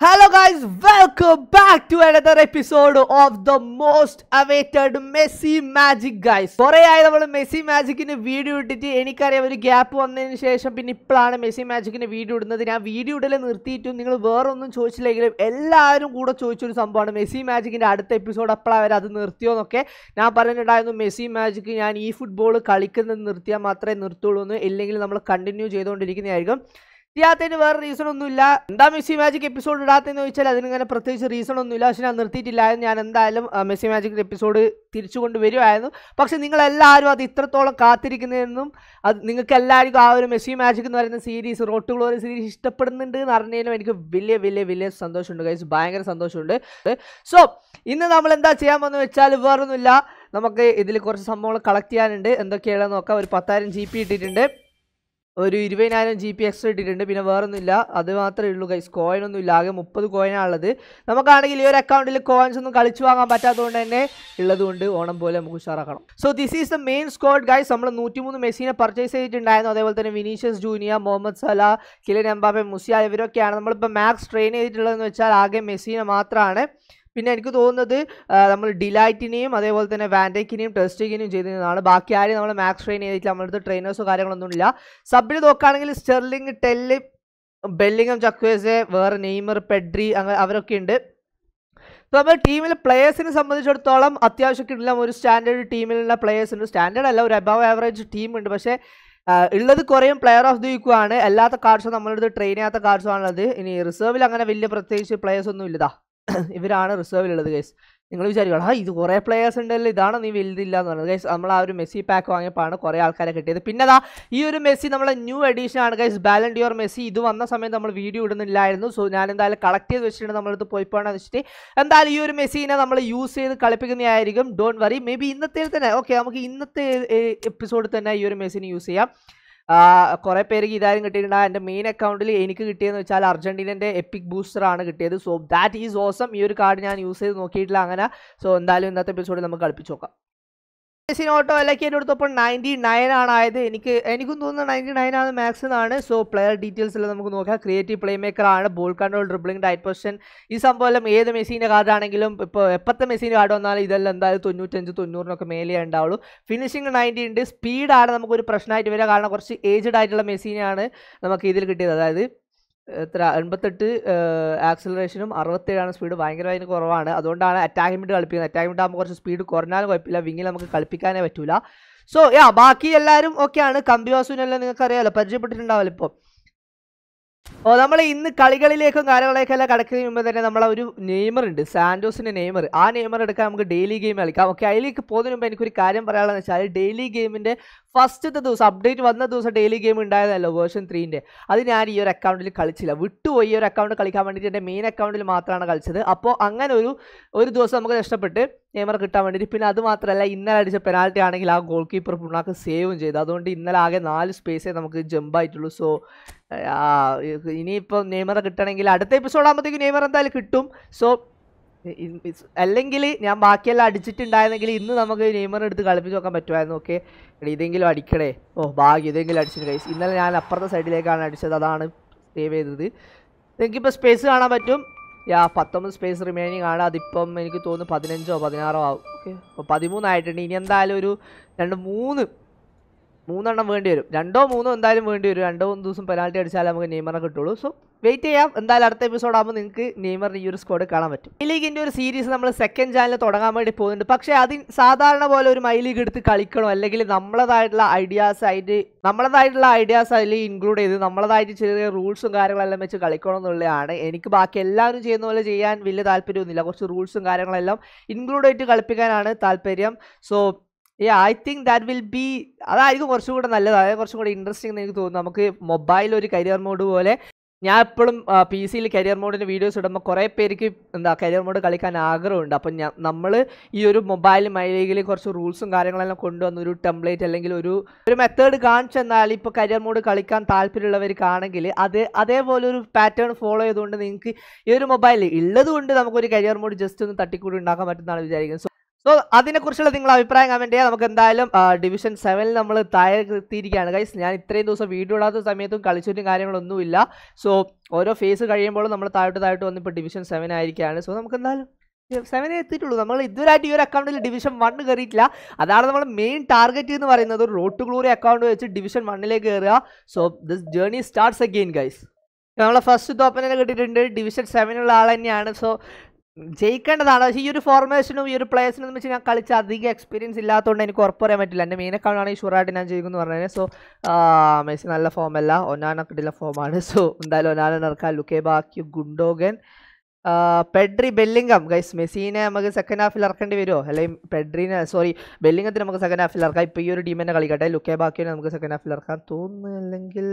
Hello guys, welcome back to another episode of the most awaited Messi magic guys കുറെ ആയി നമ്മൾ Messi മാജിക്കിന് video ഇട്ടിട്ട് എനിക്കറിയാം ഒരു ഗ്യാപ്പ് വന്നതിന് ശേഷം പിന്നെ ഇപ്പോഴാണ് മെസ്സി മാജിക്കിന് വീഡിയോ ഇടുന്നത്. ഞാൻ വീഡിയോ ഇടൽ നിർത്തിയിട്ടും നിങ്ങൾ വേറെ ഒന്നും ചോദിച്ചില്ലെങ്കിലും എല്ലാവരും കൂടെ ചോദിച്ചൊരു സംഭവമാണ് മെസ്സി മാജിക്കിന്റെ അടുത്ത എപ്പിസോഡ് അപ്പോഴാണ് വരെ? അത് നിർത്തിയോ എന്നൊക്കെ ഞാൻ പറഞ്ഞിട്ടുണ്ടായിരുന്നു മെസ്സി മാജിക്ക് ഞാൻ ഈ ഫുട്ബോൾ കളിക്കുന്നത് നിർത്തിയാൽ മാത്രമേ നിർത്തുള്ളൂ എന്ന്. ഇല്ലെങ്കിൽ നമ്മൾ കണ്ടിന്യൂ ചെയ്തുകൊണ്ടിരിക്കുന്നതായിരിക്കും. ചെയ്യാത്തതിന് വേറെ റീസൺ ഒന്നുമില്ല. എന്താ മെസ്സി മാജിക് എപ്പിസോഡ് ഇടാത്തതെന്ന് ചോദിച്ചാൽ അതിനിങ്ങനെ പ്രത്യേകിച്ച് റീസൺ ഒന്നുമില്ല. പക്ഷെ ഞാൻ നിർത്തിയിട്ടില്ലായിരുന്നു ഞാൻ എന്തായാലും മെസ്സി മാജിക് എപ്പിസോഡ് തിരിച്ചു കൊണ്ടുവരുമായിരുന്നു പക്ഷെ നിങ്ങളെല്ലാവരും അത് ഇത്രത്തോളം കാത്തിരിക്കുന്നതെന്നും അത് നിങ്ങൾക്ക് എല്ലാവർക്കും ആ ഒരു മെസ്സി മാജിക് എന്ന് പറയുന്ന സീരീസ് റോട്ട് ഗ്ലോറി സീരീസ് ഇഷ്ടപ്പെടുന്നുണ്ട് എന്ന് അറിഞ്ഞതിലും എനിക്ക് വലിയ വലിയ വലിയ സന്തോഷമുണ്ട് കൈസ് ഭയങ്കര സന്തോഷമുണ്ട്. സോ ഇന്ന് നമ്മൾ എന്താ ചെയ്യാൻ പോകുന്നത് വെച്ചാൽ വേറൊന്നുമില്ല. നമുക്ക് ഇതിൽ കുറച്ച് സംഭവങ്ങൾ കളക്ട് ചെയ്യാനുണ്ട്. എന്തൊക്കെയാണെന്ന് നോക്കാം. ഒരു പത്തായിരം ജി പി ഇട്ടിട്ടുണ്ട്. ഒരു ഇരുപതിനായിരം ജി പി എക്സ്ട്രാ ഇട്ടിട്ടുണ്ട്. പിന്നെ വേറൊന്നുമില്ല. അത് മാത്രമേ ഉള്ളൂ കോയിൻ ഒന്നും ഇല്ല ആകെ മുപ്പത് കോയിനാണുള്ളത് നമുക്കാണെങ്കിൽ ഈ ഒരു അക്കൗണ്ടിൽ കോയിൻസ് ഒന്നും കളിച്ചു വാങ്ങാൻ പറ്റാത്തതുകൊണ്ട് തന്നെ ഉള്ളതുകൊണ്ട് ഓണം പോലെ നമുക്ക് ഉഷാറാക്കണം. So this is the main squad guys നമ്മൾ നൂറ്റിമൂന്ന് മെസ്സിനെ പർച്ചേസ് ചെയ്തിട്ടുണ്ടായിരുന്നു. അതേപോലെ തന്നെ Vinicius junior Mohamed Salah Kylian Mbappe Musiala ഇവരൊക്കെയാണ്. നമ്മളിപ്പോൾ മാക്സ് ട്രെയിൻ ചെയ്തിട്ടുള്ളതെന്ന് വെച്ചാൽ ആകെ മെസ്സിനെ മാത്രമാണ് പിന്നെ എനിക്ക് തോന്നുന്നത് നമ്മൾ ഡിലൈറ്റിനെയും അതേപോലെ തന്നെ വാൻഡേക്കിനെയും ടെസ്റ്റിങ്ങിനെയും ചെയ്തിരുന്നതാണ്. ബാക്കി ആരും നമ്മൾ മാക്സ് ട്രെയിൻ ചെയ്തിട്ട് നമ്മളടുത്ത് ട്രെയിനേഴ്സോ കാര്യങ്ങളൊന്നും ഇല്ല സബിൽ നോക്കുകയാണെങ്കിൽ സ്റ്റെർലിംഗ് ടെല്ല് ബെല്ലിങ്ങം ചക്വേസ് വേറെ നെയ്മർ പെഡ്രി അങ്ങനെ അവരൊക്കെ ഉണ്ട്. അപ്പോൾ നമ്മൾ ടീമിലെ പ്ലേയേഴ്സിനെ സംബന്ധിച്ചിടത്തോളം അത്യാവശ്യം ഒരു സ്റ്റാൻഡേർഡ് ടീമിലുള്ള പ്ലേയേഴ്സ് ഉണ്ട്. സ്റ്റാൻഡേർഡ് അല്ല ഒരു അബവ് ആവറേജ് ടീമുണ്ട് പക്ഷേ ഉള്ളത് കുറേയും പ്ലെയർ ഓഫ് ദി വീക്കും ആണ്. അല്ലാത്ത കാർഡ്സും നമ്മളടുത്ത് ട്രെയിൻ ചെയ്യാത്ത കാർഡ്സും ആണുള്ളത്. ഇനി റിസർവിൽ അങ്ങനെ വലിയ പ്രത്യേകിച്ച് പ്ലേയേഴ്സ് ഒന്നും ഇല്ലതാ ഇവരാണ് റിസർവിലുള്ളത് ഗൈസ് നിങ്ങൾ വിചാരിക്കണം ആ ഇത് കുറേ പ്ലേയേഴ്സ് ഉണ്ടല്ലോ ഇതാണ് നീ വലുതില്ല എന്ന് പറഞ്ഞത്? ഗൈസ് നമ്മൾ ആ ഒരു മെസ്സി പാക്ക് വാങ്ങിയപ്പോഴാണ് കുറേ ആൾക്കാരെ കിട്ടിയത്. പിന്നെ അതാ ഈ ഒരു മെസ്സി നമ്മളെ ന്യൂ എഡീഷൻ ആണ് ഗൈസ് ബാലൻഡിയോർ മെസ്സി ഇത് വന്ന സമയത്ത് നമ്മൾ വീഡിയോ ഇടുന്നില്ലായിരുന്നു. സോ ഞാൻ എന്തായാലും കളക്ട് ചെയ്ത് വെച്ചിട്ടുണ്ട് നമ്മളിത് പോയി പോകണമെന്ന് വെച്ചിട്ട്. എന്തായാലും ഈ ഒരു മെസ്സിനെ നമ്മൾ യൂസ് ചെയ്ത് കളിപ്പിക്കുന്നതായിരിക്കും ഡോണ്ട് വറി മേ ബി ഇന്നത്തെ തന്നെ. ഓക്കെ നമുക്ക് ഇന്നത്തെ എപ്പിസോഡിൽ തന്നെ ഈ ഒരു മെസ്സിനെ യൂസ് ചെയ്യാം. കുറേ പേർക്ക് ഇതാരും കിട്ടിയിട്ടുണ്ട്. എന്റെ മെയിൻ അക്കൗണ്ടിൽ എനിക്ക് കിട്ടിയെന്ന് വെച്ചാൽ അർജന്റീനന്റെ എപ്പിക് ബൂസ്റ്റർ ആണ് കിട്ടിയത്. സോ ദാറ്റ് ഈസ് ഓസം ഈ ഒരു കാർഡ് ഞാൻ യൂസ് ചെയ്ത് നോക്കിയിട്ടില്ല അങ്ങനെ. സോ എന്തായാലും ഇന്നത്തെ എപ്പിസോഡിൽ നമുക്ക് കളിപ്പിച്ച് നോക്കാം. മെസ്സിന് ഓട്ടോ അല്ലെങ്കിൽ എന്റെ അടുത്തപ്പോൾ നയന്റി നയൻ ആണ് ആയത്. എനിക്ക് എനിക്കും തോന്നുന്നു നയന്റി നയൻ ആണ് മാക്സ് എന്നാണ്. സോ പ്ലെയർ ഡീറ്റെയിൽസ് ഡീറ്റെയിൽസിൽ നമുക്ക് നോക്കാം. ക്രിയേറ്റീവ് പ്ലേ മേക്കർ ആണ്. Ball control dribbling diet position ഈ സംഭവം ഏത് മെസ്സിന്റെ കാർഡാണെങ്കിലും ഇപ്പോൾ എപ്പോഴത്തെ മെസ്സിന്റെ കാർഡ് വന്നാലും ഇതെല്ലാം എന്തായാലും തൊണ്ണൂറ്റഞ്ച് തൊണ്ണൂറിനൊക്കെ മേലേ ഉണ്ടാവുള്ളൂ. ഫിനിഷിംഗ് നയന്റി ഉണ്ട്. സ്പീഡാണ് നമുക്കൊരു പ്രശ്നമായിട്ട് വരിക. കാരണം കുറച്ച് ഏജ്ഡ് ആയിട്ടുള്ള മെസ്സിനെയാണ് നമുക്ക് ഇതിൽ കിട്ടിയത്. അതായത് എത്ര എൺപത്തെട്ട് ആക്സിലറേഷനും അറുപത്തേഴാണ് സ്പീഡ് ഭയങ്കരമായി കുറവാണ്. അതുകൊണ്ടാണ് അറ്റാക്ക് മിഡ് കളിപ്പിക്കുന്നത്. അറ്റാക്ക് മിഡ് ആകുമ്പോൾ കുറച്ച് സ്പീഡ് കുറഞ്ഞാലും കുഴപ്പമില്ല. വിങ്ങിൽ നമുക്ക് കളിപ്പിക്കാനേ പറ്റൂല. സോ യാ ബാക്കി എല്ലാവരും ഓക്കെയാണ് നിങ്ങൾക്ക് അറിയാമല്ലോ പരിചയപ്പെട്ടിട്ടുണ്ടാവല്ലോ ഇപ്പോൾ ഓ നമ്മൾ ഇന്ന് കളികളിലേക്കും കാര്യങ്ങളിലേക്കും എല്ലാം കടക്കുന്നതിന് മുമ്പ് തന്നെ നമ്മളെ ഒരു നെയ്മർ ഉണ്ട് സാൻഡോസിന്റെ നെയ്മർ. ആ നെയ്മർ എടുക്കാൻ നമുക്ക് ഡെയിലി ഗെയിം കളിക്കാം. ഓക്കെ അതിലേക്ക് പോകുന്നതിന് മുമ്പ് എനിക്കൊരു കാര്യം പറയാനുള്ളത് വെച്ചാൽ ഡെയിലി ഗെയിമിന്റെ ഫസ്റ്റത്തെ ദിവസം അപ്ഡേറ്റ് വന്ന ദിവസം ഡെയിലി ഗെയിം ഉണ്ടായതല്ലോ വേർഷൻ ത്രീന്റെ അത് ഞാൻ ഈ ഒരു അക്കൗണ്ടിൽ കളിച്ചില്ല. വിട്ടുപോയി ഈ ഒരു അക്കൗണ്ട് കളിക്കാൻ വേണ്ടിയിട്ട് എന്റെ മെയിൻ അക്കൗണ്ടിൽ മാത്രമാണ് കളിച്ചത്. അപ്പോൾ അങ്ങനെ ഒരു ഒരു ദിവസം നമുക്ക് നഷ്ടപ്പെട്ട് നെയ്മർ കിട്ടാൻ വേണ്ടിയിട്ട്. പിന്നെ അത് മാത്രമല്ല ഇന്നലെ അടിച്ച പെനാൽറ്റി ആണെങ്കിൽ ആ ഗോൾ കീപ്പർ പുണ്ണാക്ക് സേവും ചെയ്തു. അതുകൊണ്ട് ഇന്നലെ ആകെ നാല് സ്പേസേ നമുക്ക് ജമ്പായിട്ടുള്ളൂ സോ ഇനിയിപ്പോൾ നെയ്മറെ കിട്ടണമെങ്കിൽ അടുത്ത എപ്പിസോഡ് ആകുമ്പോഴത്തേക്ക് നെയ്മർ എന്തായാലും കിട്ടും. സോ അല്ലെങ്കിൽ ഞാൻ ബാക്കിയെല്ലാം അടിച്ചിട്ടുണ്ടായിരുന്നെങ്കിൽ ഇന്ന് നമുക്ക് നെയ്മർ എടുത്ത് കളിപ്പിച്ച് നോക്കാൻ പറ്റുമായിരുന്നു ഓക്കെ ഇതെങ്കിലും അടിക്കണേ ഓ ഭാഗ്യം ഇതെങ്കിലും അടിച്ചിട്ട് കൈസ് ഇന്നലെ ഞാൻ അപ്പുറത്തെ സൈഡിലേക്കാണ് അടിച്ചത് അതാണ് സേവ് ചെയ്തത്. എനിക്കിപ്പോൾ സ്പേസ് കാണാൻ പറ്റും. യാ പത്തൊമ്പത് സ്പേസ് റിമൈനിങ് ആണ്. അതിപ്പം എനിക്ക് തോന്നുന്നു പതിനഞ്ചോ പതിനാറോ ആവും ഓക്കെ അപ്പോൾ പതിമൂന്നായിട്ടുണ്ട്. ഇനി എന്തായാലും ഒരു രണ്ട് മൂന്ന് മൂന്നെണ്ണം വേണ്ടി വരും. രണ്ടോ മൂന്നോ എന്തായാലും വേണ്ടി വരും. രണ്ടോ മൂന്ന് ദിവസം പെനാൽറ്റി അടിച്ചാലേ നമുക്ക് നെയ്മറിനെ കിട്ടുള്ളൂ. സോ വെയിറ്റ് ചെയ്യാം. എന്തായാലും അടുത്ത എപ്പിസോഡ് ആകുമ്പോൾ നിങ്ങൾക്ക് നെയ്മറിന് ഈ ഒരു സ്കോഡ് കാണാൻ പറ്റും. ഈ ലീഗിന്റെ ഒരു സീരീസ് നമ്മൾ സെക്കൻഡ് ചാനൽ തുടങ്ങാൻ വേണ്ടി പോകുന്നുണ്ട്. പക്ഷേ അതിന് സാധാരണ പോലെ ഒരു മൈ ലീഗ് എടുത്ത് കളിക്കണോ? അല്ലെങ്കിൽ നമ്മളതായിട്ടുള്ള ഐഡിയാസ് ആയിട്ട് നമ്മളതായിട്ടുള്ള ഐഡിയാസ് അതിൽ ഇൻക്ലൂഡ് ചെയ്ത് നമ്മളതായിട്ട് ചെറിയ റൂൾസും കാര്യങ്ങളെല്ലാം വെച്ച് കളിക്കണം എന്നുള്ളതാണ് എനിക്ക് ബാക്കി എല്ലാവരും ചെയ്യുന്ന പോലെ ചെയ്യാൻ വലിയ താല്പര്യമൊന്നുമില്ല. കുറച്ച് റൂൾസും കാര്യങ്ങളെല്ലാം ഇൻക്ലൂഡ് ആയിട്ട് കളിപ്പിക്കാനാണ് താല്പര്യം. So yeah I think that will be അതായിരിക്കും കുറച്ചും കൂടെ നല്ലത്. അതായത് കുറച്ചും കൂടെ ഇൻട്രസ്റ്റിംഗ് എന്ന് എനിക്ക് തോന്നുന്നു. നമുക്ക് മൊബൈൽ ഒരു കരിയർ മോഡ് പോലെ ഞാൻ എപ്പോഴും പി സിയിൽ കരിയർ മോഡിന്റെ വീഡിയോസ് ഇടുമ്പോൾ കുറേ പേർക്ക് എന്താ കരിയർ മോഡ് കളിക്കാൻ ആഗ്രഹമുണ്ട്. അപ്പം ഞാൻ നമ്മൾ ഈ ഒരു മൊബൈൽ മൈലേജിൽ കുറച്ച് റൂൾസും കാര്യങ്ങളെല്ലാം കൊണ്ടുവന്ന ഒരു ടെംപ്ലേറ്റ് അല്ലെങ്കിൽ ഒരു ഒരു മെത്തേഡ് കാണിച്ചെന്നാൽ ഇപ്പോൾ കരിയർ മോഡ് കളിക്കാൻ താല്പര്യമുള്ളവർക്കാണെങ്കിൽ അത് അതേപോലെ ഒരു പാറ്റേൺ ഫോളോ ചെയ്തുകൊണ്ട് നിങ്ങൾക്ക് ഈ ഒരു മൊബൈൽ ഉള്ളത് കൊണ്ട് നമുക്കൊരു കരിയർ മോഡ് ജസ്റ്റ് ഒന്ന് തട്ടിക്കൂടി ഉണ്ടാക്കാൻ പറ്റുന്നതാണ് വിചാരിക്കുന്നത്. സോ അതിനെക്കുറിച്ചുള്ള നിങ്ങളുടെ അഭിപ്രായം കമന്റ് ചെയ്യാം. നമുക്ക് എന്തായാലും ഡിവിഷൻ സെവനിൽ നമ്മൾ താഴെ എത്തിയിരിക്കുകയാണ്. ഗൈസ് ഞാൻ ഇത്രയും ദിവസം വീഡിയോ ഇടാത്ത സമയത്തും കളിച്ചിട്ടും കാര്യങ്ങളൊന്നുമില്ല. സോ ഓരോ ഫേസ് കഴിയുമ്പോഴും നമ്മൾ താഴോട്ട് താഴോട്ട് വന്നിപ്പോൾ ഡിവിഷൻ സെവൻ ആയിരിക്കുകയാണ്. സോ നമുക്ക് എന്തായാലും സെവനെ എത്തിയിട്ടുള്ളൂ. നമ്മൾ ഇതുവരായിട്ട് ഈ ഒരു അക്കൗണ്ടിൽ ഡിവിഷൻ വണ്ണ് കയറിയിട്ടില്ല അതാണ് നമ്മൾ മെയിൻ ടാർഗറ്റ് എന്ന് പറയുന്നത്. ഒരു റോട്ട് ഗ്ലൂറി അക്കൗണ്ട് വെച്ച് ഡിവിഷൻ വണ്ണിലേക്ക് കയറുക so this journey starts again guys നമ്മളെ ഫസ്റ്റ് തോപ്പനെ കിട്ടിയിട്ടുണ്ട്. ഡിവിഷൻ സെവനുള്ള ആൾ തന്നെയാണ്. സോ ജയിക്കേണ്ടതാണ്. പക്ഷേ ഈ ഒരു ഫോർമേഷനും ഈ ഒരു പ്ലേയേഴ്സിനും വെച്ച് ഞാൻ കളിച്ച അധികം എക്സ്പീരിയൻസ് ഇല്ലാത്തതുകൊണ്ട് എനിക്ക് ഉറപ്പ് പറയാൻ പറ്റില്ല. എന്റെ മെയിൻ ഈ ഷുറായിട്ട് ഞാൻ ജയിക്കുന്നു പറഞ്ഞത്. സോ മെസ്സി നല്ല ഫോമല്ല ഒനാന കിട്ടില്ല ഫോമാണ് സോ എന്തായാലും Onana നിറക്കാം Lukebakio Gundogan. Pedri Bellingham. Guys മെസ്സിനെ നമുക്ക് സെക്കൻഡ് ഹാഫിൽ ഇറക്കേണ്ടി വരുമോ അല്ലെങ്കിൽ പെഡ്രീനെ സോറി ബെല്ലിംഗത്തിന് നമുക്ക് സെക്കൻഡ് ഹാഫിൽ ഇറക്കാം. ഇപ്പോൾ ഈ ഒരു ടീമിനെ കളിക്കട്ടെ. ലുക്കേ ബാക്കിയെ നമുക്ക് സെക്കൻഡ് ഹാഫിൽ ഇറക്കാൻ തോന്നുന്നു അല്ലെങ്കിൽ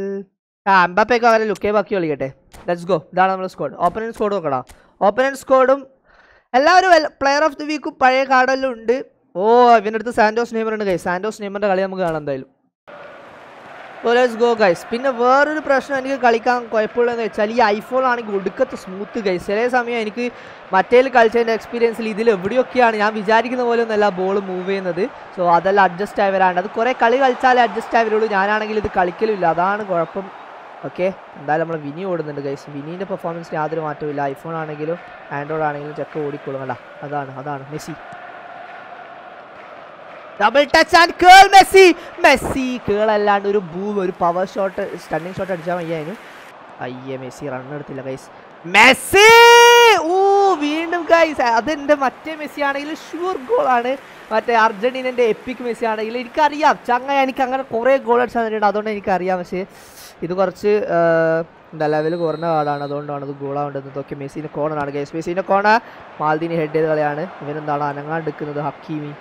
ആ അമ്പപ്പേക്കോ അവരെ ലുക്കേ ബാക്കി കളിക്കട്ടെ? ലെറ്റ്സ് ഗോ ഇതാണ് നമ്മുടെ സ്കോഡ് ഓപ്പണന്റ് സ്കോഡ് നോക്കടാ. ഓപ്പണന്റ് സ്കോഡും എല്ലാവരും പ്ലെയർ ഓഫ് ദി വീക്കും പഴയ കാർഡെല്ലാം ഉണ്ട്. ഓ ഇവന്റെ അടുത്ത് സാൻഡോസ് നെയ്മർ ഉണ്ട് ഗൈസ് സാന്റോസ് നെയ്മറിന്റെ കളി നമുക്ക് കാണാം എന്തായാലും. ലെറ്റ്സ് ഗോ ഗൈസ് പിന്നെ വേറൊരു പ്രശ്നം എനിക്ക് കളിക്കാൻ കുഴപ്പമുള്ളതെന്ന് വെച്ചാൽ ഈ ഐഫോൺ ആണെങ്കിൽ ഒടുക്കത്തെ സ്മൂത്ത് ഗൈസ് ചില സമയം എനിക്ക് മറ്റേൽ കളിച്ചതിന്റെ എക്സ്പീരിയൻസിൽ ഇതിൽ എവിടെയൊക്കെയാണ് ഞാൻ വിചാരിക്കുന്ന പോലെ ഒന്നല്ല ബോൾ മൂവ് ചെയ്യുന്നത്. സോ അതെല്ലാം അഡ്ജസ്റ്റ് ആയി വരാണ്ട്. അത് കുറേ കളി കളിച്ചാലേ അഡ്ജസ്റ്റ് ആയി വരുള്ളൂ. ഞാനാണെങ്കിൽ ഇത് കളിക്കലില്ല അതാണ് കുഴപ്പം. ഓക്കെ എന്തായാലും നമ്മൾ വിനി ഓടുന്നുണ്ട് ഗൈസ് വിനീന്റെ പെർഫോമൻസ് യാതൊരു മാറ്റവും ഐഫോൺ ആണെങ്കിലും ആൻഡ്രോയിഡ് ആണെങ്കിലും ചെക്ക് ഓടിക്കോളും അതാണ് അതാണ്. Messi. Double touch and curl Messi. Messi curl അല്ലാണ്ട് ഒരു ബൂം ഒരു പവർ ഷോട്ട് സ്റ്റണ്ണിങ് ഷോട്ട് അടിച്ചാൽ മയ്യായിരുന്നു അയ്യേ മെസ്സി റൺ എടുത്തില്ല ഗൈസ് മെസ്സി! ഓ വീണ്ടും ഗൈസ് അതെന്റെ മറ്റേ മെസ്സി ആണെങ്കിൽ ഷുവർ ഗോൾ ആണ്. മറ്റേ അർജന്റീനന്റെ എപ്പിക് മെസ്സി ആണെങ്കിൽ എനിക്കറിയാം. ചങ്ങ എനിക്ക് അങ്ങനെ കുറേ ഗോൾ അടിച്ചാൽ അതുകൊണ്ട് എനിക്കറിയാം. പക്ഷേ ഇത് കുറച്ച് എന്താ ലെവൽ കുറഞ്ഞ കാർഡാണ് അതുകൊണ്ടാണ് ഇത് ഗോളാവേണ്ടത് ഇതൊക്കെ മെസ്സിന്റെ കോണറാണ് ഗൈസ് മെസ്സിന്റെ കോണ മാൽദീനി ഹെഡ് ചെയ്ത കളിയാണ്. ഇവനെന്താണ് അനങ്ങാണ്ടെടുക്കുന്നത് ഹക്കീമി.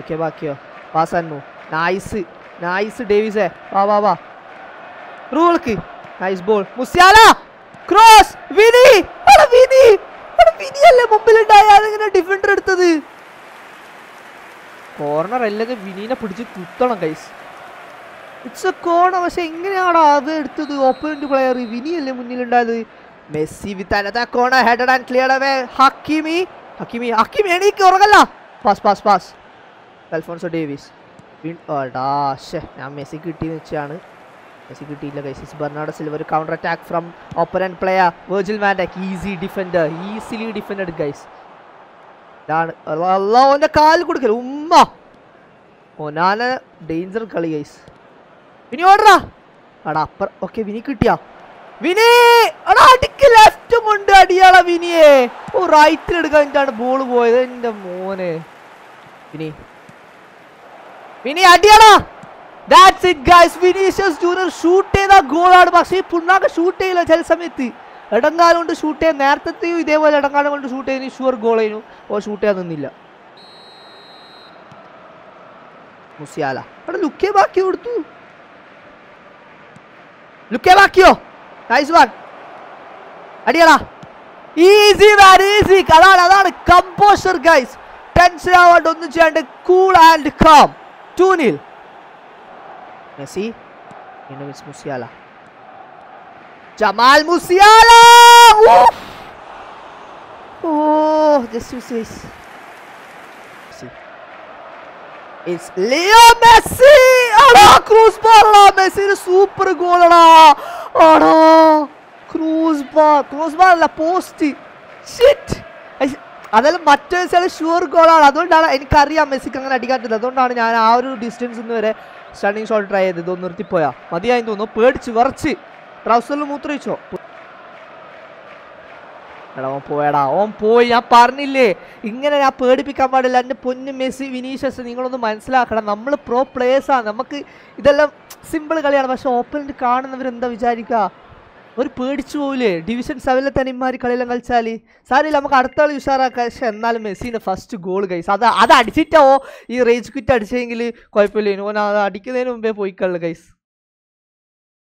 ഓക്കെ ബാക്കിയോ? പാസാൻമു നൈസ് നൈസ് ഡേവിസേ. വാ വാ വാ. റൂൾക്ക്. Nice ball Musiala! ക്രോസ് വിധി വിധി വിനിയല്ലേ മുമ്പിലുണ്ടായ? അതെങ്ങനെ ഡിഫൻഡർ എടുത്തത്? കോർണർ അല്ലെങ്കിൽ വിനീനെ പിടിച്ച് കുത്തണം ഗൈസ് ഇറ്റ്സ് എ കോണ പക്ഷെ എങ്ങനെയാണോ അത് എടുത്തത്? ഓപ്പണന്റ് പ്ലെയർ വിനിയല്ലേ മുന്നിലുണ്ടായത്? Messi with another corner headed and clear away Hakimi Hakimi Hakimi എണീക്ക് ഉറങ്ങല്ല. Pass pass pass Alphonso Davies ഞാൻ മെസ്സി കിട്ടിയെന്ന് വെച്ചാണ്. മെസ്സി കിട്ടിയില്ല കൈസിസ് Bernardo Silva counter attack from operant player Virgil van Dijk easy defender easily defend guys ഇതാണ്. അള്ളാഹുവിന്റെ കാൽ കൊടുക്കൽ ഉമ്മ. ഒനാന ഡേഞ്ചർ കളി ഗൈസ് വിനി ഓടറാ അടാ അപ്പർ ഓക്കെ വിനി കിട്ടിയാ. വിനി! അടാ അടിക്ക് ലെഫ്റ്റ് മുണ്ട് അടിയാള വിനിയെ. ഓ റൈറ്റിൽ എടുക്കാൻ ബോൾ പോയത്. എന്റെ മോനെ. Vini. Vini അടിയാളാ. That's it guys Vinicius junior shoot ചെയ്ത ഗോളാണ് പക്ഷേ ഈ പുണ്ണാക്ക് ഷൂട്ട് ചെയ്യില്ല ചില സമയത്ത്. ഇടങ്കാലം കൊണ്ട് ഷൂട്ട് ചെയ്യാൻ നേരത്തെയും ഇതേപോലെ ഇടങ്കാലം കൊണ്ട് ഷൂട്ട് ചെയ്തതിന് ഷുവർ ഗോൾ ചെയ്യുന്നു ഓ ഷൂട്ട് ചെയ്യാൻ നിന്നില്ല. മുസിയാല. അവിടെ ലുക്കേ ബാക്കി കൊടുത്തു. ലുക്കേ ബാക്കിയോ നൈസ് വൺ അടിയടാ. ഈസി മാൻ ഈസി അതാണ് അതാണ് കമ്പോഷർ ഗൈസ് ടെൻഷൻ ആവാണ്ട് ഒന്നും ചെയ്യാണ്ട് cool and calm two nil Messi miss Musiala. Jamal Musiala. Oh just miss Messi It's Leo Messi അടാ ക്രൂസ് ബാറാ മെസ്സിയുടെ സൂപ്പർ ഗോളടാ ആടാ ക്രൂസ് ബാർ ക്രൂസ് ബാർ അല്ല പോസ്റ്റ് ഷിറ്റ് അതെല്ലാം മറ്റേ ചില ഷുവർ ഗോളാണ് അതുകൊണ്ടാണ് എനിക്കറിയാം മെസ്സിക്ക് അങ്ങനെ അടിക്കാത്തത് അതുകൊണ്ടാണ് ഞാൻ ആ ഒരു ഡിസ്റ്റൻസ് ഇന്ന് വരെ സ്റ്റണ്ണിങ് ഷോട്ട് ട്രൈ ചെയ്തത്. ഒന്ന് നിർത്തിപ്പോയാ. മതിയായി തോന്നുന്നു. പേടിച്ച് വറച്ച്. ട്രൗസറിൽ മൂത്രയിച്ചോ എടാ ഓൻ പോയടാ. ഓൻ പോയി. ഞാൻ പറഞ്ഞില്ലേ? ഇങ്ങനെ ഞാൻ പേടിപ്പിക്കാൻ പാടില്ല. എന്റെ പൊന്ന് മെസ്സി വിനീഷ്യസ് നിങ്ങളൊന്ന് മനസ്സിലാക്കണം. നമ്മൾ പ്രോ പ്ലേയേഴ്സാണ് നമുക്ക് ഇതെല്ലാം സിമ്പിൾ കളിയാണ്. പക്ഷെ ഓപ്പണന്റ് കാണുന്നവർ എന്താ വിചാരിക്കുക? ഒരു പേടിച്ചു പോവില്ലേ? ഡിവിഷൻ സെവനിൽ തന്നെ ഇമാരി കളിയെല്ലാം കളിച്ചാൽ സാരില്ല നമുക്ക് അടുത്ത കളി ഉഷാറാക്കാം. പക്ഷെ എന്നാലും മെസ്സിന്റെ ഫസ്റ്റ് ഗോൾ കൈസ് അത് അത് അടിച്ചിട്ടോ ഈ റേജ് ക്വിറ്റ് അടിച്ചെങ്കിൽ കുഴപ്പമില്ല. ഓൻ അത് അടിക്കുന്നതിന് മുമ്പേ പോയി കളു ഗൈസ്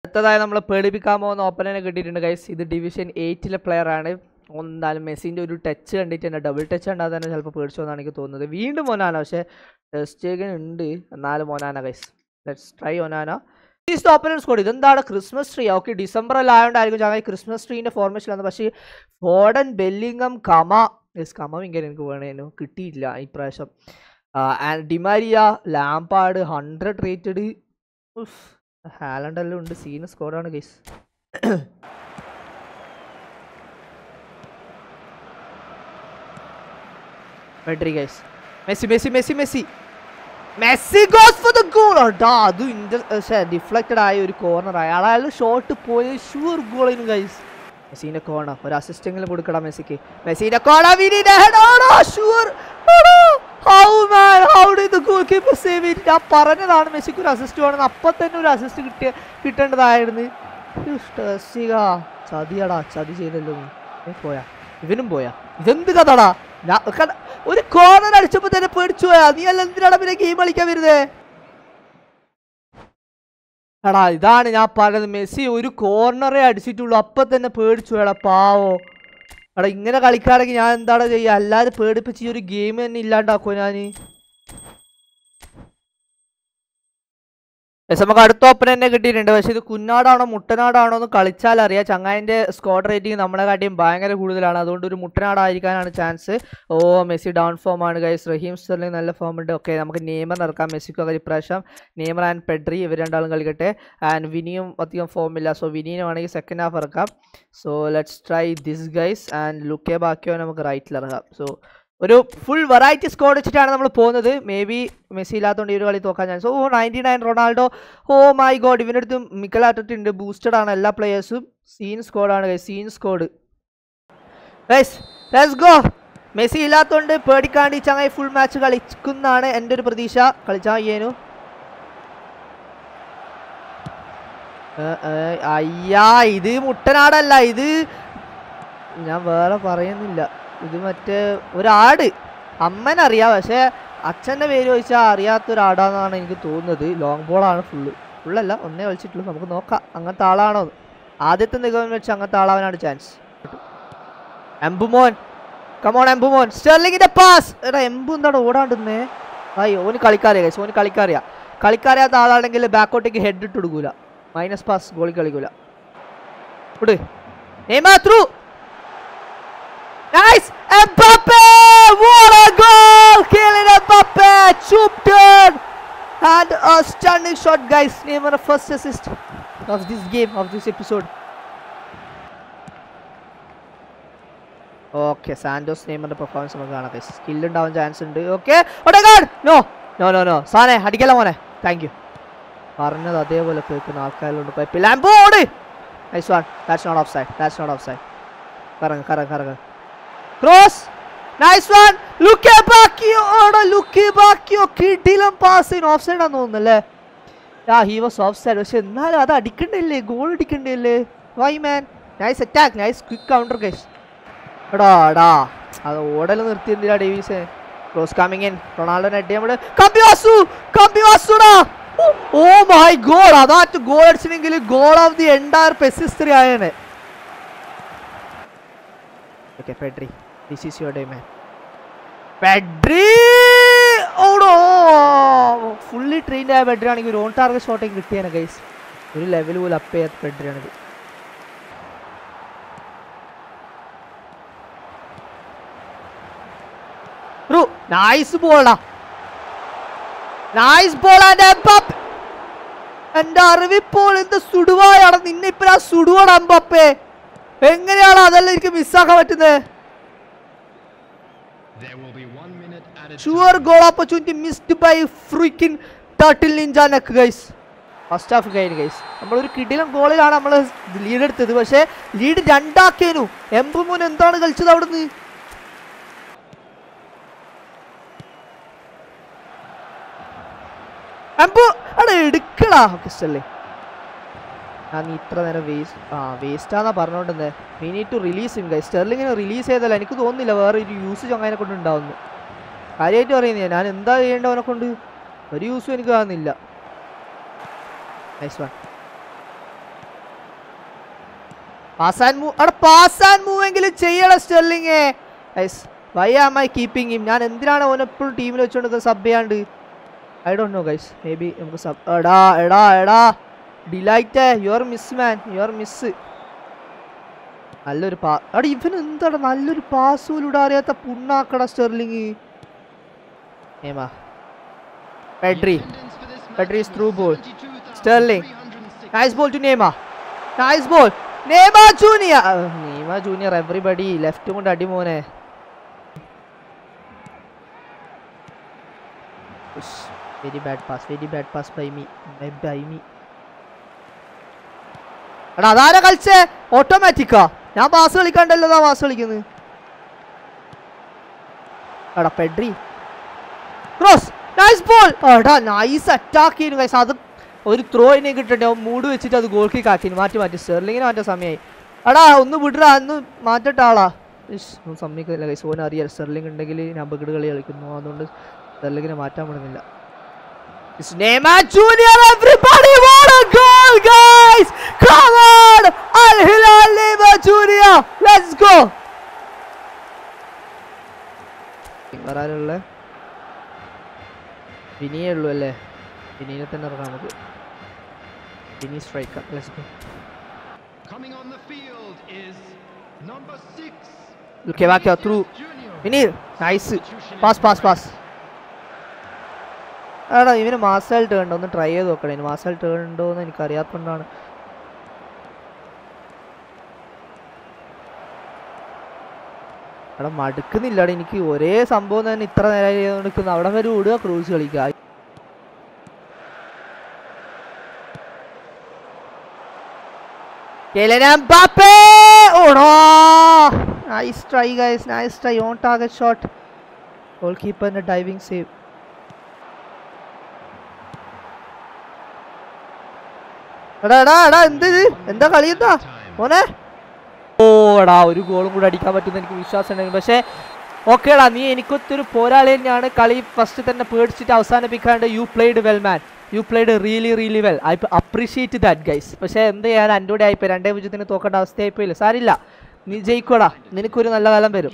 അടുത്തതായി നമ്മൾ പേടിപ്പിക്കാൻ പോകുന്ന ഓപ്പണനെ കിട്ടിയിട്ടുണ്ട് ഗൈസ് ഇത് ഡിവിഷൻ എയ്റ്റിലെ ആണ്. എന്തായാലും മെസ്സിന്റെ ഒരു ടച്ച് കണ്ടിട്ട് തന്നെ ഡബിൾ ടച്ച് കണ്ടാൽ തന്നെ ചിലപ്പോൾ പേടിച്ചു എന്നാണ് എനിക്ക് തോന്നുന്നത്. വീണ്ടും ഒനാന പക്ഷേ ടെസ്റ്റേഗൻ ഉണ്ട്. എന്നാലും Onana guys let's try Onana east opponent's squad ഇതെന്താണ്? ക്രിസ്മസ് ട്രീ ഓക്കെ ഡിസംബറിലായതുകൊണ്ടായിരിക്കും ഞങ്ങൾ ക്രിസ്മസ് ട്രീന്റെ ഫോർമേഷൻ ആണ് പക്ഷേ ഫോർഡൻ ബെല്ലിംഗം കമ കമവിങ്കൻ എനിക്ക് വേണേനു. കിട്ടിയില്ല ഇപ്രാവശ്യം ഡിമാരിയ ലാംപാഡ് ഹൺഡ്രഡ് റേറ്റഡ് ഹാലണ്ടെല്ലാം ഉണ്ട്. സീന സ്കോഡാണ് guys മെഡ്രി guys Messi Messi Messi Messi Messi goes for the goal ഡാ അത് ഇന്റർ ഡിഫ്ലക്റ്റഡ് ആയ ഒരു കോർണർ ആയി. അയാൾ ഷോട്ട് പോയ ഷുവർ ഗോളിന് ഗൈസ് മെസ്സിന്റെ കോണ ഒരു അസിസ്റ്റെങ്കിലും കൊടുക്കണം മെസ്സിക്ക്. മെസ്സിന്റെ കോണ ഹെഡ് ഓടാ sure how man how did the goal keeper save it ഞാൻ പറഞ്ഞതാണ് മെസ്സിക്ക് ഒരു അസിസ്റ്റ് വേണം അപ്പം തന്നെ ഒരു അസിസ്റ്റ് കിട്ടിയ കിട്ടേണ്ടതായിരുന്നു. ചതിയടാ ചതി ചെയ്തല്ലോ. പോയാ. ഇവനും പോയാ. ഇതെന്ത് കഥടാ? ഒരു കോർണർ അടിച്ചപ്പോ തന്നെ പേടിച്ചു നീ അല്ല എന്തിനാണ് പിന്നെ ഗെയിം കളിക്കാൻ വരുന്നത് എടാ ഇതാണ് ഞാൻ പറഞ്ഞത്. മെസ്സി ഒരു കോർണറേ അടിച്ചിട്ടുള്ളൂ. അപ്പൊ തന്നെ പേടിച്ചു എടാ പാവോ. എടാ ഇങ്ങനെ കളിക്കാണെങ്കിൽ ഞാൻ എന്താണ് ചെയ്യുക അല്ലാതെ പേടിപ്പിച്ച് ഈ ഒരു ഗെയിം തന്നെ ഇല്ലാണ്ടാക്കോ ഞാൻ എസ് നമുക്ക് അടുത്ത ഓപ്പൺ തന്നെ കിട്ടിയിട്ടുണ്ട്. പക്ഷെ ഇത് കുഞ്ഞാടാണോ മുട്ടനാടാണോ എന്ന് കളിച്ചാൽ അറിയാം. ചങ്ങായിന്റെ സ്കോഡ് റേറ്റിംഗ് നമ്മളെ കാട്ടിയും ഭയങ്കര കൂടുതലാണ്. അതുകൊണ്ട് ഒരു മുട്ടനാടായിരിക്കാനാണ് chance oh Messi down form ആണ് ഗൈസ് റഹീം സ്റ്റെർലിംഗ് നല്ല ഫോം ഉണ്ട്. ഓക്കെ നമുക്ക് നെയ്മർ ഇറക്കാം മെസ്സിക്കൊക്കെ ഇപ്രാവശ്യം. നെയ്മർ ആൻഡ് പെഡ്രി ഇവർ രണ്ടാളും കളിക്കട്ടെ. ആൻഡ് വിനിയും അധികം ഫോം ഇല്ല. സോ വിനീനെ വേണമെങ്കിൽ സെക്കൻഡ് ഹാഫ് ഇറക്കാം. So let's try this guys and ലുക്കെ ബാക്കിയോ നമുക്ക് റൈറ്റിൽ ഇറങ്ങാം. സോ ഒരു ഫുൾ വെറൈറ്റി സ്കോഡ് വെച്ചിട്ടാണ് നമ്മൾ പോകുന്നത്. മേ ബി മെസ്സി ഇല്ലാത്തതുകൊണ്ട് ഈ ഒരു കളി തോക്കാൻ chance oh ninety nine Ronaldo. Oh my god ഇവന്റെ അടുത്ത് മിക്കലാട്ടിട്ട് ഉണ്ട്. ബൂസ്റ്റഡ് ആണ് എല്ലാ പ്ലേയേഴ്സും scene സ്കോഡാണ് scene squad let's go Messi ഇല്ലാത്തതുകൊണ്ട് പേടിക്കാണ്ട് ചങ്ങായി ഫുൾ മാച്ച് കളിക്കുന്നാണ് എന്റെ ഒരു പ്രതീക്ഷ. കളിച്ചാൽ ചെയ്യാനു അയ്യാ ഇത് മുട്ടനാടല്ല ഇത് ഞാൻ വേറെ പറയുന്നില്ല. ഇത് മറ്റേ ഒരാട്. അമ്മനറിയാം പക്ഷേ അച്ഛന്റെ പേര് ചോദിച്ചാൽ അറിയാത്തൊരാടാന്നാണ് എനിക്ക് തോന്നുന്നത്. ലോങ് ബോളാണ് ഫുള്ള് ഫുള്ളല്ല ഒന്നേ കളിച്ചിട്ടുള്ളൂ. നമുക്ക് നോക്കാം. അങ്ങനത്തെ ആളാണോ. ആദ്യത്തെ നിഗമനം വെച്ച് അങ്ങനത്തെ ആളാവാനാണ് chance Mbeumo. Come on Mbeumo. സ്റ്റെർലിങ്ങിന്റെ pass എടാ എംബു എന്താണ് ഓടാണ്ടുന്നേ അയ്യോ ഓന് കളിക്കാറിയാ ഓന് കളിക്കാറിയാ. കളിക്കാറിയാത്ത ആളാണെങ്കിൽ ബാക്കോട്ടേക്ക് ഹെഡ് ഇട്ട് കൊടുക്കൂല. മൈനസ് പാസ് ഗോളി കളിക്കൂല. ഇട്. Neymar through Nice! Mbappe! What a goal! Kylian Mbappe! In! And a stunning shot, guys. Neymar a first assist of this game, of this episode. Okay Santos നെയ്മറിന്റെ performance നമുക്ക് കാണാം skill ഉണ്ടാവാൻ chance ഉണ്ട് okay no no no no Sane അടിക്കല മോനെ thank you പറഞ്ഞത് അതേപോലെ കേൾക്കുന്ന ആൾക്കാരിലുണ്ട് കുഴപ്പമില്ല nice one that's not offside that's not offside കറങ്ങ് കറങ്ങ് കറങ്ങ് ക്രോസ് നൈസ് വൺ ലുക്കി ബാക്കിയോ ഓടോ ലുക്കെ ബാക്കിയോ കിടിലം പാസ് ഓഫ് സൈഡ് ആണെന്ന് തോന്നുന്നല്ലേ? ആ ഹി വാസ് ഓഫ് സൈഡ് പക്ഷെ എന്നാലും അത് അടിക്കണ്ടല്ലേ? Goal അടിക്കണ്ടല്ലേ? Why man nice attack nice quick counter case എടാ എടാ. അത് ഓടൽ നിർത്തി എന്തിനാ Davies cross coming in Ronaldo അടി നമ്മൾ കമ്പിവാസു കമ്പിവാസുടാ ഓ മൈ ഗോൾ അതാറ്റ് ഗോൾ അടിച്ചില്ലെങ്കിൽ goal of the entire പെസിസ്ത്രി okay okay Pedri this is your day man Pedri ഓടോ! ഫുള്ളി ട്രെയിൻഡ് ആയ പെഡ്രി ആണെങ്കിൽ ഒരു ഓൺ ടാർഗറ്റ് ഷോട്ടേക്ക് കിട്ടിയാണ് ഗൈസ് ഒരു ലെവൽ പോലും അപ്പ് ചെയ്യാത്ത പെഡ്രി ആണിത്. നൈസ് ബോളാ നൈസ് ബോൾ ആൻഡ് എംബാപ്പെ എന്റെ അറിവിപ്പോൾ എന്ത് സുടുവായാണ്. നിന്നെ ഇപ്പൊ ആ സുടുവാണ് എംബാപ്പെ എങ്ങനെയാണ് അതെല്ലാം എനിക്ക് മിസ്സാക്കാൻ പറ്റുന്നത്? Sure goal opportunity missed by freaking turtle ninja neck guys first half കഴിഞ്ഞു ഗൈസ് നമ്മളൊരു കിടിലം ഗോളിലാണ് നമ്മൾ ലീഡ് എടുത്തത്. പക്ഷേ ലീഡ് രണ്ടാക്കിയനു. എംബുമോൻ എന്താണ് കളിച്ചത് അവിടുന്ന്? എംബു അവിടെ എടുക്കടാ ഓക്കെ ഞാൻ ഇത്ര നേരം വേസ്റ്റ് ആ വേസ്റ്റാന്നാ പറഞ്ഞോണ്ടെന്ന് we need to release him guys സ്റ്റെർലിങ്ങിനെ release ചെയ്തല്ല എനിക്ക് തോന്നുന്നില്ല വേറെ ഒരു യൂസ് അങ്ങനെ കൊണ്ട് ഉണ്ടാവുന്നു. കാര്യമായിട്ട് പറയുന്നത് ഞാൻ എന്താ ചെയ്യേണ്ടവനെ കൊണ്ട്? ഒരു യൂസും എനിക്ക് കാണുന്നില്ല. ഞാൻ എന്തിനാണ് ഓനെപ്പോഴും ടീമിൽ വെച്ചുകൊണ്ട് സബ് ചെയ്യാണ്ട് I don't know guys maybe നമുക്ക് സബ് എടാ എടാ എടാ. De Ligt your miss man your miss നല്ലൊരു പാ അവിടെ ഇവൻ എന്താണ് നല്ലൊരു പാസ് പോലും ഇടാൻ അറിയാത്ത പുണ്ണാക്കട Sterling ഏമാ Pedri Pedri is through ball. Sterling. Nice ball to Neymar. Nice ball. Neymar Junior. Uh, Neymar Junior everybody left കൊണ്ട് അടി മോനെ very bad pass very bad pass by me by me എടാ അതാരാ കളിച്ചേ? ഓട്ടോമാറ്റിക്കാ ഞാൻ പാസ് കളിക്കാണ്ടല്ലോ അതാ pass കളിക്കുന്നത്. എടാ Pedri cross nice ball എടാ നൈസ് അറ്റാക്ക് ചെയ്യുന്നു കൈസ് അത് ഒരു ത്രോയിനെ കിട്ടട്ടെ. അവൻ മൂട് വെച്ചിട്ട് അത് ഗോൾ കിക്ക് മാറ്റി മാറ്റി. സ്റ്റെർലിങ്ങിനെ മാറ്റാൻ സമയമായി എടാ ഒന്ന് വിടടാ ഒന്ന് മാറ്റട്ടെ ഒന്നും സമ്മതിക്കുന്നില്ല കൈസ് ഓൻ അറിയാം സ്റ്റെർലിംഗ് ഉണ്ടെങ്കിൽ ഞാൻ പകിട് കളി കളിക്കുന്നു. അതുകൊണ്ട് സ്റ്റെർലിങ്ങിനെ മാറ്റാൻ It's junior what a goal, guys! Come on! Al Hilal Neymar Junior, let's go! വരാനുള്ള വിനിയേ ഉള്ളൂ അല്ലേ വിനീനെ തന്നെ ഇറങ്ങാം നമുക്ക് Vini striker let's go Coming on the field is number six. Okay, back here through. Veneer nice pass pass pass എടാ ഇവന് Marcel turn ഉണ്ടോ ഒന്ന് ട്രൈ ചെയ്ത് നോക്കണേ മാസൽ ടേൺ ഉണ്ടോ എന്ന് എനിക്ക് അവിടെ മടുക്കുന്നില്ലടാ എനിക്ക് ഒരേ സംഭവം തന്നെ ഇത്ര നേരം നിൽക്കുന്നു അവിടെ വരെ ഓടുക ക്രൂസ് കളിക്കുക! Nice try, guys. Nice try. On target shot. Goalkeeper and a diving save. എടാ എടാ എടാ എന്ത്? എന്താ കളി? എന്താ? മോനെ? ഓടാ ഒരു ഗോളും കൂടെ അടിക്കാൻ പറ്റുന്ന എനിക്ക് വിശ്വാസം ഉണ്ടായിരുന്നു പക്ഷേ ഓക്കേടാ നീ എനിക്കൊത്തൊരു പോരാളി തന്നെയാണ്. കളി ഫസ്റ്റ് തന്നെ പേടിച്ചിട്ട് അവസാനിപ്പിക്കാണ്ട് you played well man you played really really well I appreciate that guys പക്ഷേ എന്ത് ചെയ്യാൻ എന്റെ കൂടെ ആയിപ്പോയി. രണ്ടേ പൂജ്യത്തിന് തോക്കേണ്ട അവസ്ഥയായിപ്പോയില്ല? സാരില്ല. നീ ജയിക്കോടാ നിനക്കൊരു നല്ല കാലം വരും.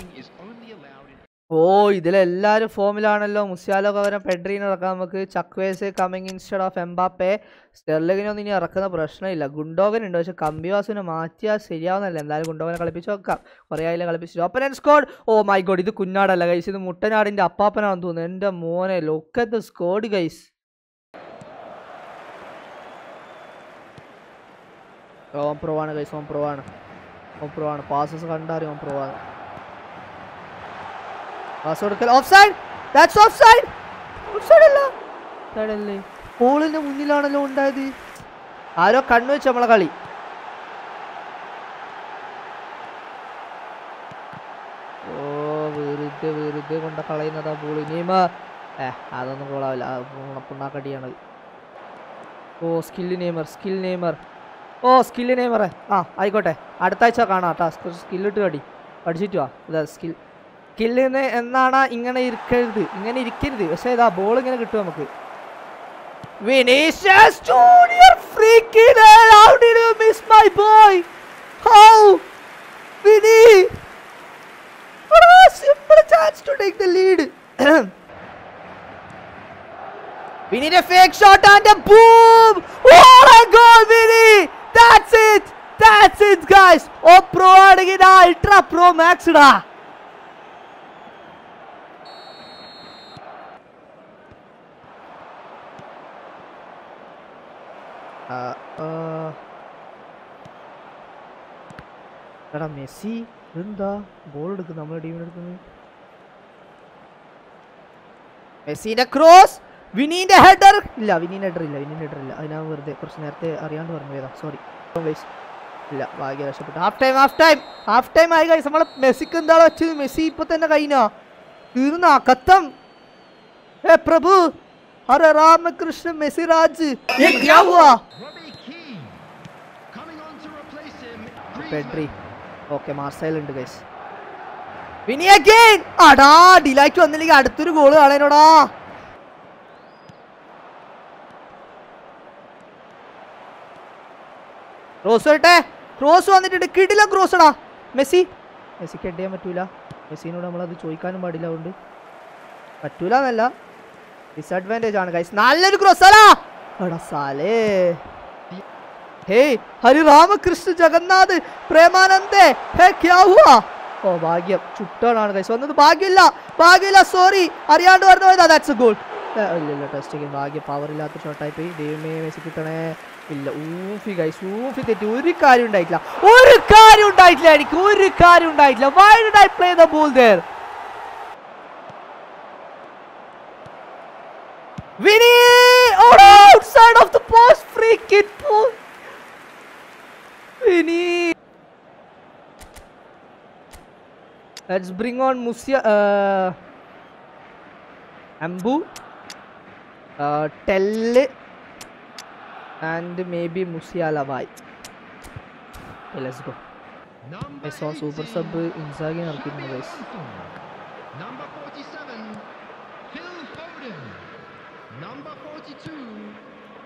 ഓ ഇതിലെല്ലാവരും ഫോമിലാണല്ലോ. മുസ്യാലോ പകരം പെഡ്രീനെ ഇറക്കാം. നമുക്ക് Chukwueze coming instead of Mbappe. സ്റ്റെർലിങ്ങിനൊന്നും ഇനി ഇറക്കുന്ന പ്രശ്നമില്ല. ഗുണ്ടോവൻ ഉണ്ട് പക്ഷെ കമ്പിവാസിനെ മാറ്റിയാൽ ശരിയാവുന്നല്ല എന്തായാലും ഗുണ്ടോവനെ കളിപ്പിച്ച് നോക്കാം കുറേ ആയില്ല കളിപ്പിച്ചു open squad oh my god ഇത് കുഞ്ഞാടല്ല ഗൈസ് ഇത് മുട്ടനാടിന്റെ അപ്പാപ്പനാണെന്ന് തോന്നുന്നു. എന്റെ മോനെ ലൊക്കത്ത് സ്കോഡ് ഗൈസ് ഓം പ്രോ ആണ് ഗൈസ് ഓം പ്രോ ആണ് ഓം പ്രോ ആണ് പാസസ് കണ്ടറിയും ഓം പ്രോ ആണ് പാസ് കൊടുക്കൽ off side that's off side off side അല്ല. അല്ലേ ബോളിന്റെ മുന്നിലാണല്ലോ ഉണ്ടായത്. ആരോ കണ്ണു വെച്ച് നമ്മളെ കളി. ഓ വെറുതെ വെറുതെ കൊണ്ട കളയുന്നതാ ബോൾ ഇനിയും ഏ അതൊന്നും കൊള്ളാവില്ല പുണ്ണാക്കടിയാണ് ഓ സ്കില്ല് നെയ്മർ സ്കിൽ നെയ്മർ. ഓ സ്കില്ല് നെയ്മറെ. ആ ആയിക്കോട്ടെ. അടുത്ത ആഴ്ച കാണാം കേട്ടോ. സ്കില്ലിട്ട് കടി പഠിച്ചിട്ട് വാ. ഇതാ സ്കിൽ സ്കില്ലിന്ന് എന്നാണ് ഇങ്ങനെ ഇരിക്കരുത് ഇങ്ങനെ ഇരിക്കരുത് പക്ഷേ ഇതാ ബോൾ ഇങ്ങനെ കിട്ടും നമുക്ക് Vinicius Junior freaking hell! How did you miss my boy? How? Vinny! What a simple chance to take the lead. we need a fake shot and a boom! What a goal, Vinny! That's it! That's it, guys! Oh, pro ആണെങ്കിൽ ultra pro max ഡാ എടാ Messi ഇതെന്താ? Goal എടുക്കും നമ്മുടെ ടീമിനെടുക്കുന്നത് മെസ്സിന്റെ cross വിനീന്റെ header ഇല്ല വിനീന്റെ header ഇല്ല വിനീന്റെ header ഇല്ല. അതിനാ വെറുതെ കുറച്ച് നേരത്തെ അറിയാണ്ട് പറഞ്ഞു പോയതാ. സോറി ഇല്ല ഭാഗ്യ രക്ഷപ്പെട്ടു. Half time half time half time ആയി കഴിച്ച് നമ്മളെ മെസ്സിക്ക് എന്താണോ വെച്ചത്? മെസ്സി ഇപ്പൊ തന്നെ കഴിഞ്ഞോ? തീർന്നാ? കത്തം? ഏ പ്രഭു. അരെ രാമകൃഷ്ണ कृष्ण मेसीराज ये क्या हुआ. പെഡ്രി ഓക്കെ മാർസൈൽ ഉണ്ട് ഗൈസ് വിനി അഗൈൻ അടാ ഡിലൈറ്റ് വന്നില്ലെങ്കിൽ അടുത്തൊരു ഗോൾ കാണാനോടാ. ക്രോസ് വരട്ടെ. ക്രോസ് വന്നിട്ടുണ്ട്. കിടില ക്രോസ് എടാ. മെസ്സി. മെസ്സിക്ക് ഹെഡ് ചെയ്യാൻ പറ്റൂല. മെസ്സിനോട് നമ്മളത് ചോദിക്കാനും പാടില്ല അതുകൊണ്ട്. പറ്റൂല എന്നല്ല. ഡിസഡ്വാന്റേജ് ആണ് ഗൈസ് നല്ലൊരു ക്രോസ് അലാ എടാ സാലേ. ഹേ ഹരി രാമകൃഷ്ണ ജഗന്നാഥ് പ്രേമാനന്ദേ ഹേ ക്യാ ഹുവാ? ഓ ഭാഗ്യം. ചുട്ടാണ് ഗൈസ് വന്നത് ഭാഗ്യമില്ല. ഭാഗ്യമില്ല സോറി അറിയാണ്ട് പറഞ്ഞു പോയതാ ദാറ്റ്സ് ഗോൾ ഇല്ല ടെസ്റ്റ് ടെസ്റ്റ് ഭാഗ്യം. പവർ ഇല്ലാത്ത ഷോട്ടായി പോയി. ദൈവമേ മെസ്സി കിട്ടണേ. ഇല്ല ഊഫി ഗൈസ് ഊഫി തെറ്റി. ഒരു കാര്യം ഉണ്ടായിട്ടില്ല. ഒരു കാര്യം ഉണ്ടായിട്ടില്ല എനിക്ക് ഒരു കാര്യം ഉണ്ടായിട്ടില്ല. Why did I play the ball there Vinny! Oh no! Outside of the post! Free kick! Vinny! Let's bring on Musia. Uh, Ambu. Uh, Telle. And maybe Musiala Bhai. Okay, let's go. I saw Super Sub Inzaghi and Alpino. Number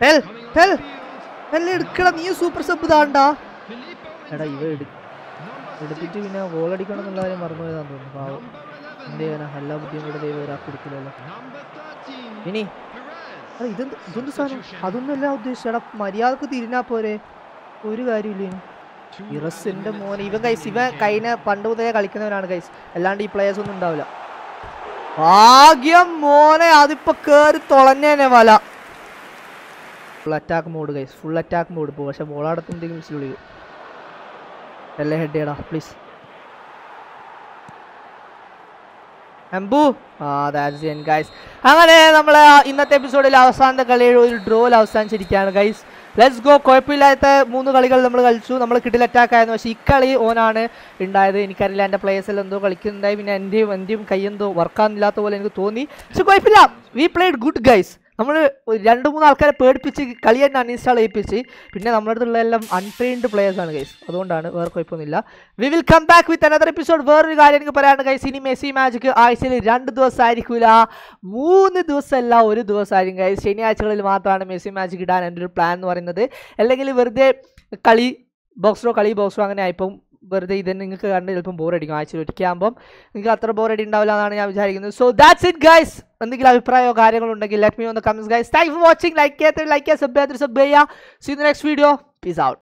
Tell എടുക്കണം നീ super എടാ ഇവ എടുത്തിട്ട് goal അടിക്കണം എന്നുള്ള കാര്യം മറന്നുപോയതാന്ന് തോന്നുന്നു. പാവം. Number 11, എന്ത് ചെയ്യാനാ? എല്ലാ ബുദ്ധിയും കൂടെ ദൈവം ഒരാൾക്ക് കൊടുക്കില്ലല്ലോ. ഇനി മര്യാദയ്ക്ക് തിരിഞ്ഞാ പോരെ. ഒരു കാര്യമില്ല ഇനി. ഇറസിന്റെ ഇവൻ കൈസ് ഇവ game. പണ്ട് മുതലേ കളിക്കുന്നവനാണ് കൈസ് അല്ലാണ്ട് ഈ പ്ലേയേഴ്സ് ഒന്നും ഉണ്ടാവില്ല. ഭാഗ്യം മോനെ അതിപ്പോ കേറി തുളഞ്ഞേനെ വല. ഫുൾ അറ്റാക്ക് മോഡ് കൈസ് ഫുൾ അറ്റാക്ക് മോഡ് പോ പക്ഷെ എന്തെങ്കിലും മിസ്സിൽ വിളിക്കും എല്ലാം ഹെഡ് ചെയ്യടാ പ്ലീസ് എംബു ആ ദാറ്റ്സ് എൻ ഗൈസ് അങ്ങനെ നമ്മൾ ഇന്നത്തെ എപ്പിസോഡിൽ അവസാനത്തെ കളിയിൽ ഒരു ഡ്രോയിൽ അവസാനിച്ചിരിക്കുകയാണ് ഗൈസ് ലെറ്റ്സ് ഗോ കുഴപ്പമില്ലാത്ത മൂന്ന് കളികൾ നമ്മൾ കളിച്ചു. നമ്മൾ കിട്ടിൽ അറ്റാക്ക് ആയിരുന്നു. പക്ഷേ ഇക്കളി ഓനാണ് ഉണ്ടായത്. എനിക്കറിയില്ല എന്റെ പ്ലേയേഴ്സിൽ എന്തോ കളിക്കുന്നുണ്ടായി. പിന്നെ എന്റെയും എന്റെയും കൈ എന്തോ വർക്കാകുന്നില്ലാത്ത പോലെ എനിക്ക് തോന്നി. പക്ഷെ കുഴപ്പമില്ല. വി പ്ലേഡ് ഗുഡ് ഗൈസ് നമ്മൾ രണ്ട് മൂന്ന് ആൾക്കാരെ പേടിപ്പിച്ച് കളി തന്നെ അൺഇൻസ്റ്റാൾ ചെയ്യിപ്പിച്ച് പിന്നെ നമ്മുടെ അടുത്തുള്ള എല്ലാം അൺട്രെയിൻഡ് പ്ലേയേഴ്സ് ആണ് ഗൈസ് അതുകൊണ്ടാണ് വേറെ കുഴപ്പമൊന്നുമില്ല. We will come back with another episode വേറൊരു കാര്യം എനിക്ക് പറയാണ്ട് ഗൈസ് ഇനി മെസ്സി മാജിക്ക് ആഴ്ചയിൽ രണ്ട് ദിവസം ആയിരിക്കില്ല മൂന്ന് ദിവസമല്ല ഒരു ദിവസമായിരിക്കും ഗൈസ് ശനിയാഴ്ചകളിൽ മാത്രമാണ് മെസ്സി മാജിക് ഇടാൻ എന്റെ ഒരു പ്ലാൻ എന്ന് പറയുന്നത്. അല്ലെങ്കിൽ വെറുതെ കളി ബോക്സറോ കളി ബോക്സോ അങ്ങനെ ആയിപ്പം വെറുതെ ഇത് നിങ്ങൾക്ക് കണ്ട് ചിലപ്പം ബോറടിക്കും. ആഴ്ചയിൽ ഒരിക്കലാകുമ്പം നിങ്ങൾക്ക് അത്ര ബോറടി ഉണ്ടാവില്ല എന്നാണ് ഞാൻ വിചാരിക്കുന്നത്. സോ ദാറ്റ്സ് ഇറ്റ് ഗൈസ് എന്തെങ്കിലും അഭിപ്രായമോ കാര്യങ്ങളോ ഉണ്ടെങ്കിൽ let me the comments guys thank for watching like like sub sub ചെയ്യാം see the next video peace out